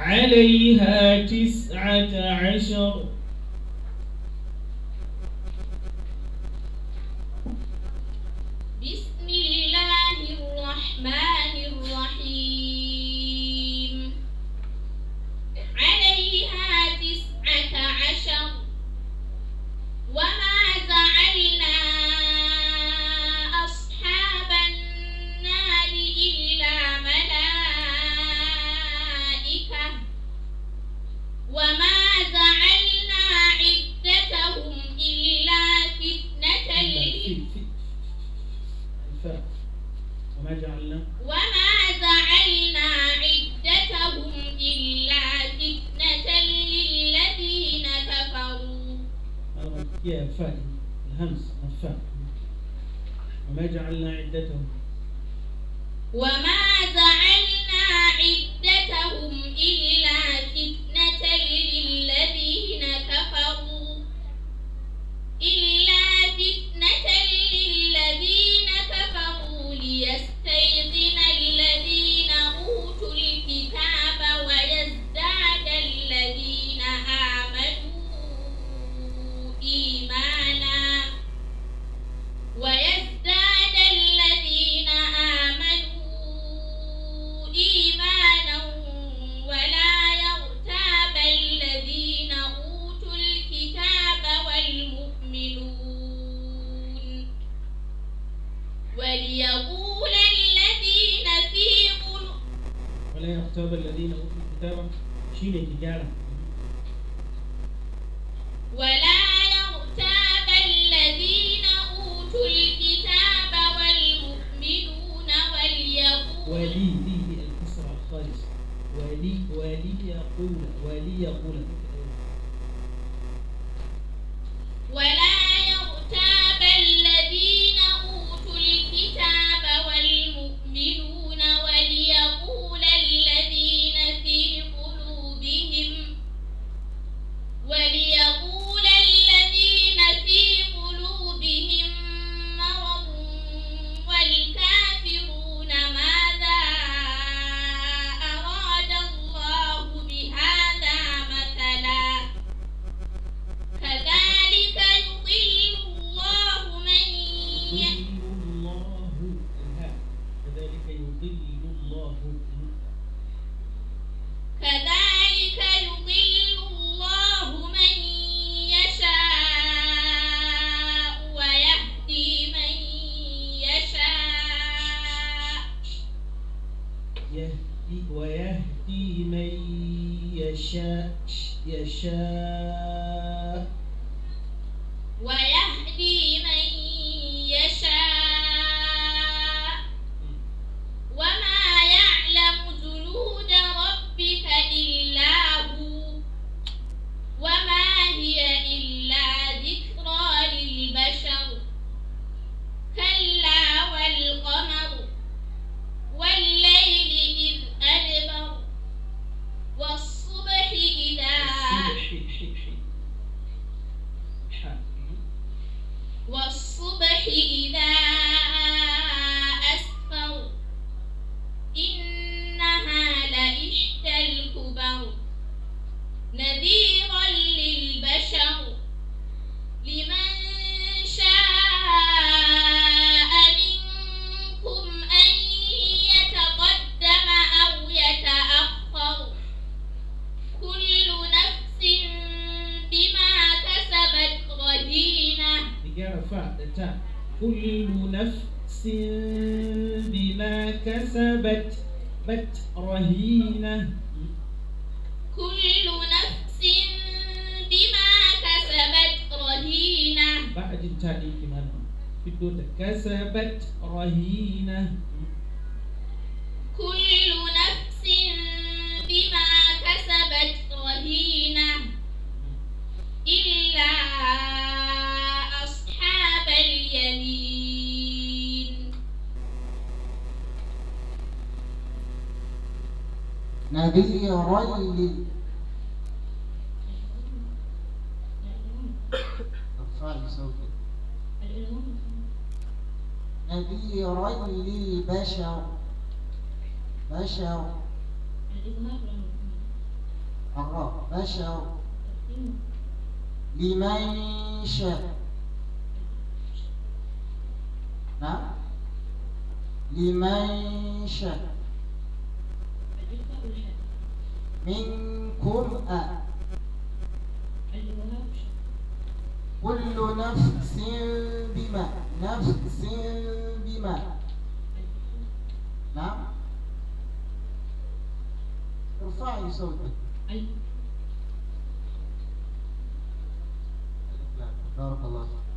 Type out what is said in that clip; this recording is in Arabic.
عليها تسعة عشر. يا فاء الهمس الفاء. وما جعلنا عدتهم. وما جعلنا عدتهم إلا ولا يغتاب الذين اوتوا الكتاب شيل تجاره ولا يرتاب الذين أوتوا الكتاب والمؤمنون وليقول ولي لي الكسرى الخالص. ولي ولي يقول ولي يقول. كذلك يضل الله كذلك يضل الله من يشاء ويهدي من يشاء. يهدي ويهدي من يشاء يشاء. ويهدي من she, she, she. تاء كل نفس بما كسبت بت رهينة. كل نفس بما كسبت رهينة. بعد دي كمان في كسبت رهينة. كل نفس بما نذيرا لل ارفعي نذيرا للبشر بشر. بشر. لمن شاء. نعم. لمن شاء. منكم أ. كل نفس بما نفس بما. نعم. ارفعي صوتك. بارك الله فيك.